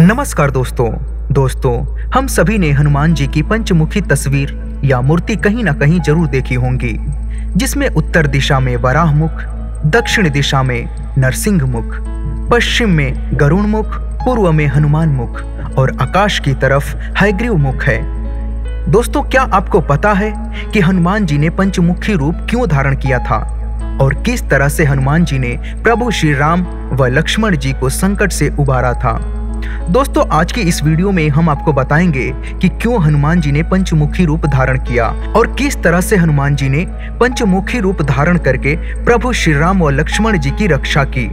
नमस्कार दोस्तों। दोस्तों, हम सभी ने हनुमान जी की पंचमुखी तस्वीर या मूर्ति कहीं ना कहीं ज़रूर देखी होंगी, जिसमें उत्तर दिशा में वराह मुख दक्षिण दिशा में नरसिंह मुख पश्चिम में गरुण मुख पूर्व में हनुमान मुख और आकाश की तरफ़ हैग्रीव मुख है। दोस्तों, क्या आपको पता है कि हनुमान जी ने पंचमुखी रूप क्यों धारण किया था? और किस तरह से हनुमान जी ने प्रभु श्री राम व लक्ष्मण जी को संकट से उबारा था? दोस्तों, आज की इस वीडियो में हम आपको बताएँगे कि क्यों हनुमान जी ने पंचमुखी रूप धारण किया और किस तरह से हनुमान जी ने पंचमुखी रूप धारण करके प्रभु श्री राम व लक्ष्मण जी की रक्षा की।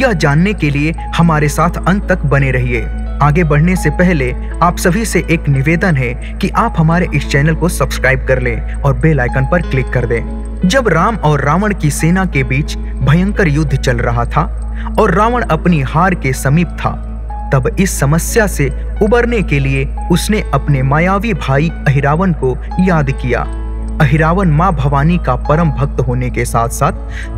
यह जानने के लिए हमारे साथ अंत तक बने रहिए। आगे बढ़ने से पहले आप सभी से एक निवेदन है कि आप हमारे इस चैनल को सब्सक्राइब कर लें और बेल आइकन पर क्लिक कर दें। जब राम और रावण की सेना के बीच भयंकर युद्ध चल रहा था और रावण अपनी हार के समीप था तब इस समस्या से उबरने के लिए उसने अपने मायावी भाई अहिरावन को याद किया। अहिरावन माँ भवानी का परम भक्त होने के साथ साथ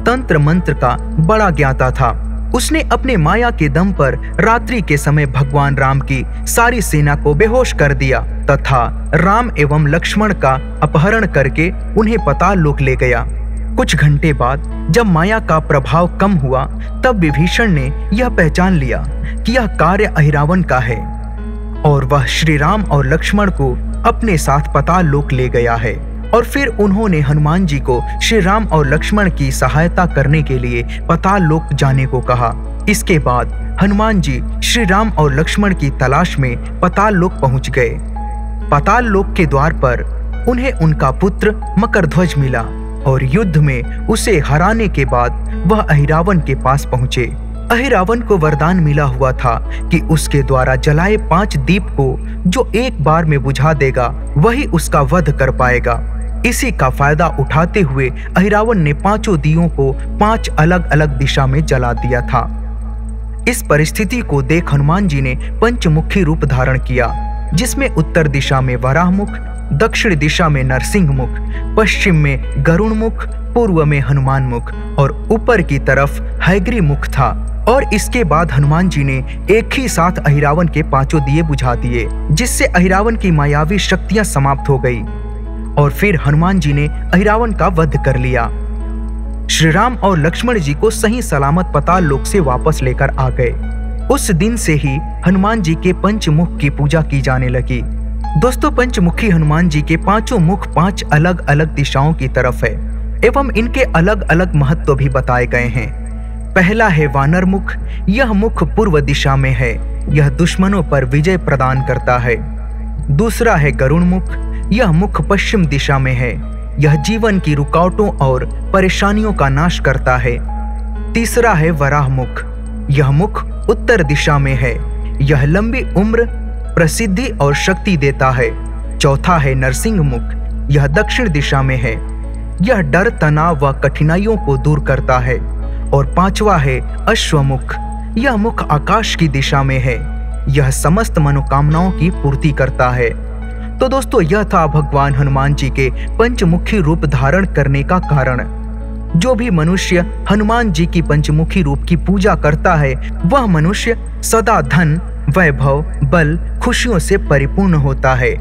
तंत्र मंत्र का बड़ा ज्ञाता था। उसने अपने माया के दम पर रात्रि के समय भगवान राम की सारी सेना को बेहोश कर दिया तथा राम एवं लक्ष्मण का अपहरण करके उन्हें पता लोक ले गया। कुछ घंटे बाद जब माया का प्रभाव कम हुआ, तब विभीषण ने यह पहचान लिया कि यह कार्य अहिरावन का है और वह श्री राम और लक्ष्मण को अपने साथ पता लोक ले गया है और फिर उन्होंने हनुमान जी को श्री राम और लक्ष्मण की सहायता करने के लिए पताल लोक जाने को कहा। इसके बाद हनुमान जी श्री राम और लक्ष्मण की तलाश में पताल लोक पहुँच गए। पताल लोक के द्वार पर उन्हें उनका पुत्र मकरध्वज मिला। और युद्ध में उसे हराने के बाद वह अहिरावन के पास पहुँचे। अहिरावन को वरदान मिला हुआ था कि उसके द्वारा जलाए पाँच दीप को जो एक बार में बुझा देगा, वही उसका वध कर पाएगा। इसी का फ़ायदा उठाते हुए अहिरावन ने पाँचों दियों को पाँच अलग अलग दिशा में जला दिया था। इस परिस्थिति को देख हनुमान जी ने पंचमुखी रूप धारण किया, जिसमें उत्तर दिशा में वराहमुख दक्षिण दिशा में नरसिंह मुख पश्चिम में गरुण मुख पूर्व में हनुमान मुख और ऊपर की तरफ़ हैग्री मुख था। और इसके बाद हनुमान जी ने एक ही साथ अहिरावन के पाँचों दिए बुझा दिए, जिससे अहिरावन की मायावी शक्तियाँ समाप्त हो गई। और फिर हनुमान जी ने अहिरावन का वध कर लिया। श्री राम और लक्ष्मण जी को सही सलामत पताल लोक से वापस लेकर आ गए। उस दिन से ही हनुमान जी के पंचमुख की पूजा की जाने लगी। दोस्तों, पंचमुखी हनुमान जी के पाँचों मुख पाँच अलग अलग दिशाओं की तरफ़ है, एवं इनके अलग अलग महत्व भी बताए गए हैं। पहला है वानर मुख, यह मुख पूर्व दिशा में है, यह दुश्मनों पर विजय प्रदान करता है। दूसरा है गरुण मुख, यह मुख पश्चिम दिशा में है, यह जीवन की रुकावटों और परेशानियों का नाश करता है। तीसरा है वराह मुख, यह मुख उत्तर दिशा में है, यह लंबी उम्र प्रसिद्धि और शक्ति देता है। चौथा है नरसिंह मुख। यह दक्षिण दिशा में है। यह डर, तनाव व कठिनाइयों को दूर करता है। और पांचवा है अश्वमुख। यह मुख आकाश की दिशा में है। यह समस्त मनोकामनाओं की पूर्ति करता है। तो दोस्तों, यह था भगवान हनुमान जी के पंचमुखी रूप धारण करने का कारण। जो भी मनुष्य हनुमान जी की पंचमुखी रूप की पूजा करता है, वह मनुष्य सदा धन वैभव, बल, खुशियों से परिपूर्ण होता है।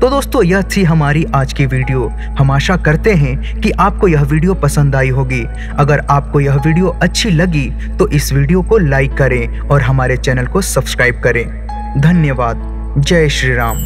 तो दोस्तों, यह थी हमारी आज की वीडियो। हम आशा करते हैं कि आपको यह वीडियो पसंद आई होगी। अगर आपको यह वीडियो अच्छी लगी तो इस वीडियो को लाइक करें और हमारे चैनल को सब्सक्राइब करें। धन्यवाद। जय श्री राम।